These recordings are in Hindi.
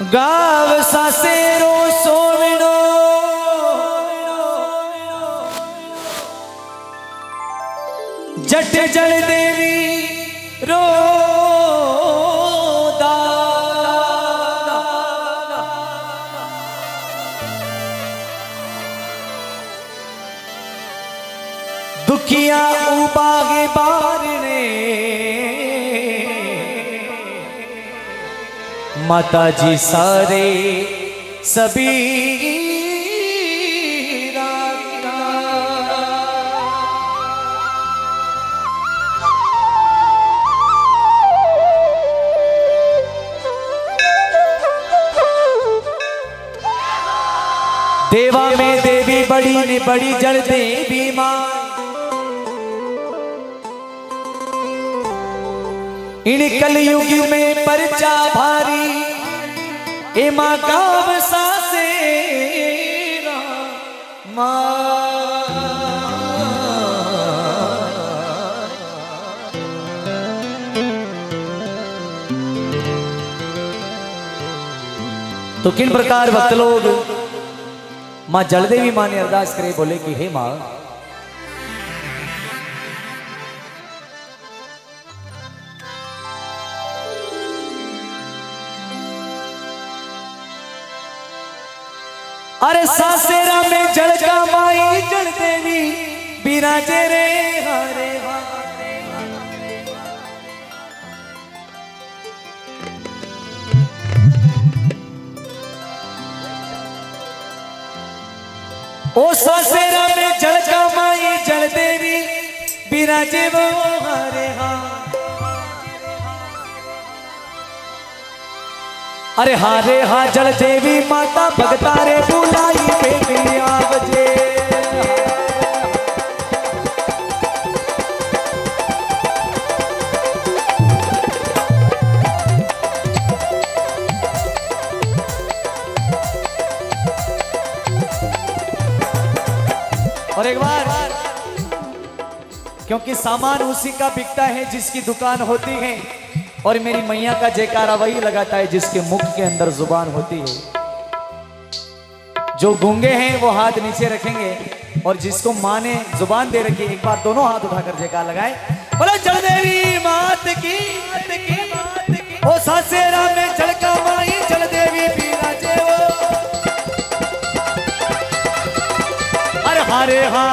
गाव सासेरो सोविनो जट जल देवी रो माता जी सारे सभी देवा में देवी बड़ी ने बड़ी जड़ देवी इन कलयुग में परचा भारी, ए माँ गाव सासे तो किन प्रकार भक्त लोग माँ जलदेवी माँ ने अरदास करे, बोले कि, हे माँ अरे सासेरा में जड़का माई जड़ देवी बिराजे रे हरे ओ सासेरा में जड़का माई जड़ देवी बिराजे वो हरे हाँ अरे हारे हा, जल देवी माता भगतारे बुलाई बेटी आवजे और एक बार, क्योंकि सामान उसी का बिकता है जिसकी दुकान होती है और मेरी मैया का जयकारा वही लगाता है जिसके मुख के अंदर ज़ुबान होती है। जो गूँगे हैं, वो हाथ नीचे रखेंगे और जिसको माँ ने ज़ुबान दे रखी एक बार दोनों हाथ उठाकर जयकार लगाए। बोला जल देवी, मात की मात की मात की। ओ सासेरा में माई जल देवी वो अरे हारे हा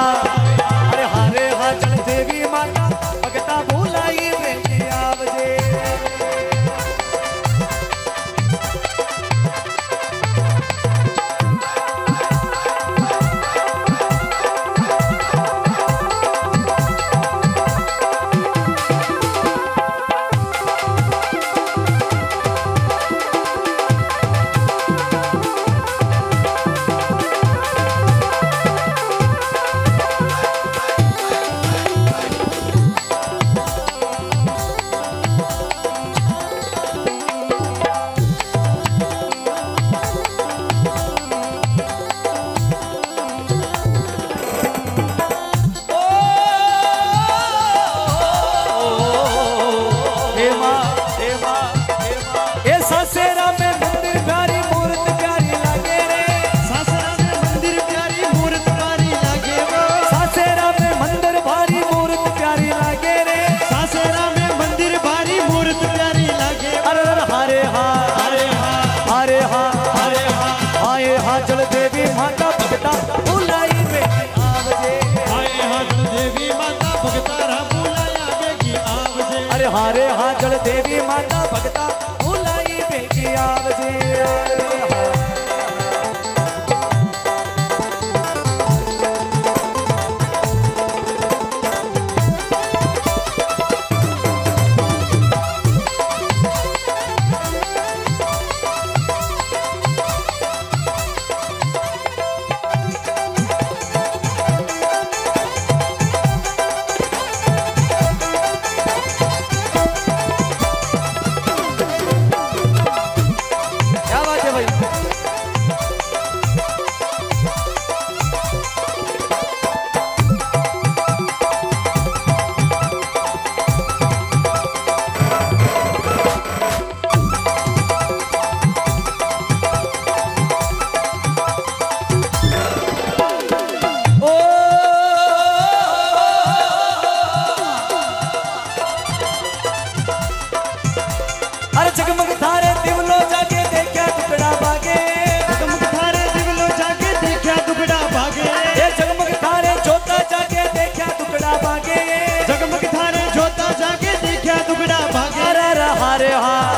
हरे हाँ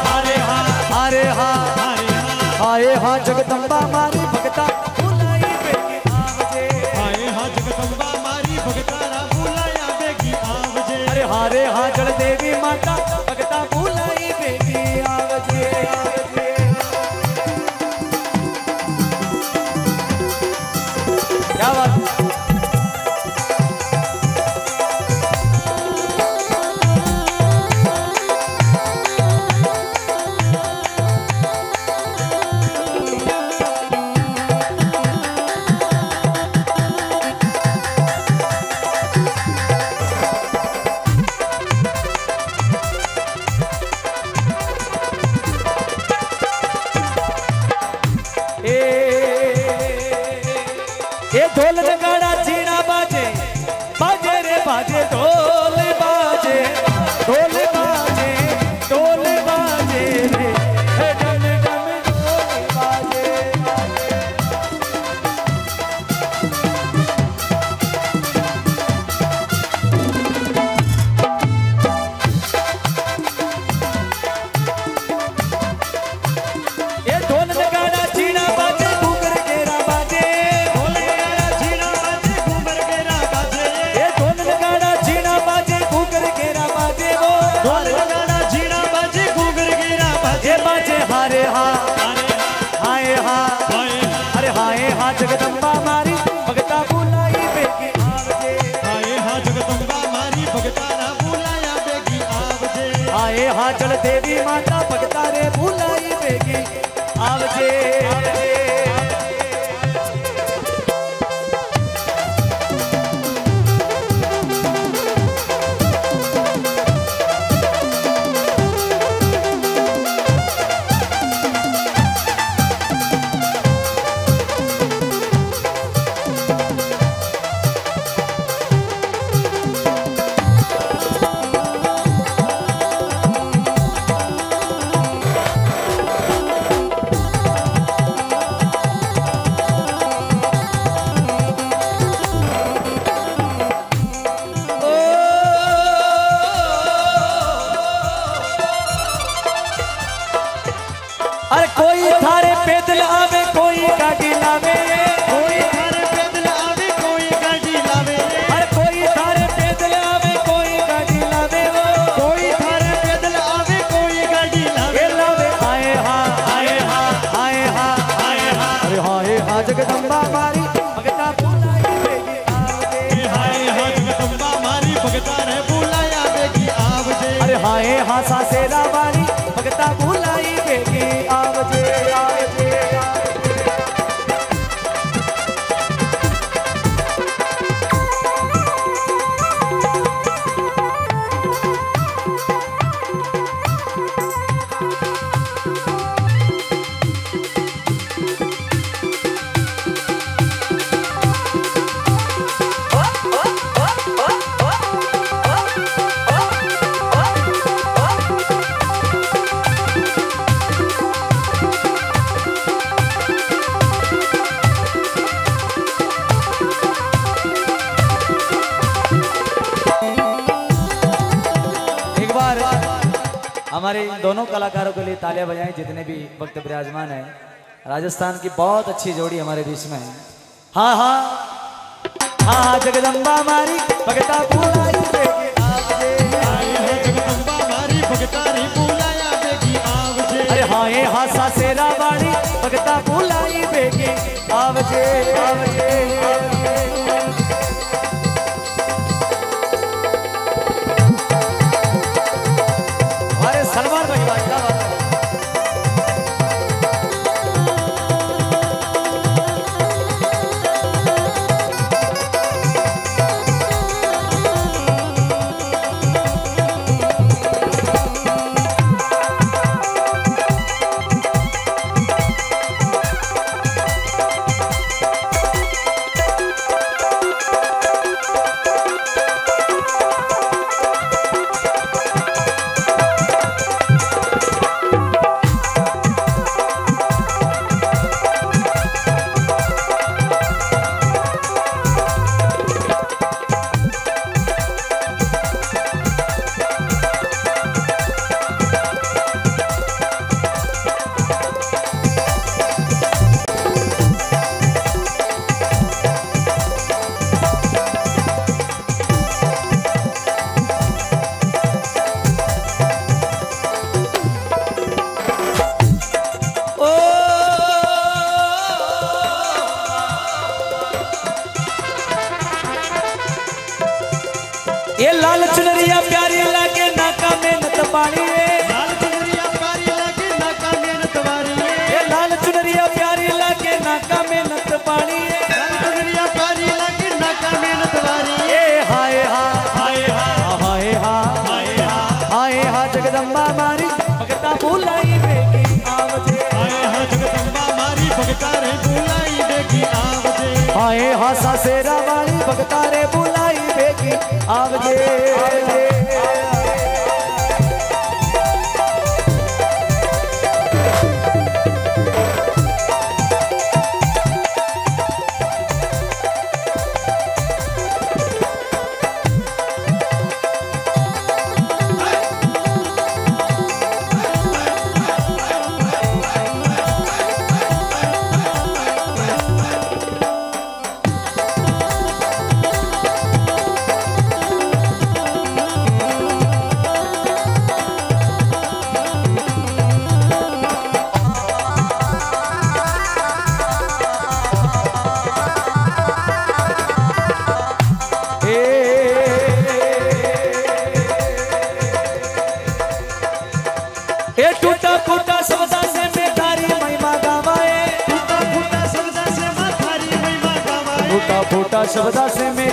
हमारे दोनों कलाकारों के लिए तालियाँ बजाएँ, जितने भी भक्त विराजमान है। राजस्थान की बहुत अच्छी जोड़ी हमारे बीच में है। हाँ हाँ। हाँ हाँ जगदम्बा मारी हाँ, भगता बेगी आवजे आवजे आवजे ये लाल चुनरिया प्यारी लागे नाका मेहनत बाड़ी लाल चुनरिया प्यारी लागे नाका मेहनत प्यारी लागे नाका मेहनत प्यारी लागे नाका मेहनत ए हाय हाय हाय हाय हाय जगदम्बा मारी भगता आवजे। हाय हा जगदम्बा मारी भगता रे आवजे। हाय सासेरा वाली भगता रे ए फूटा शब्दा से मैं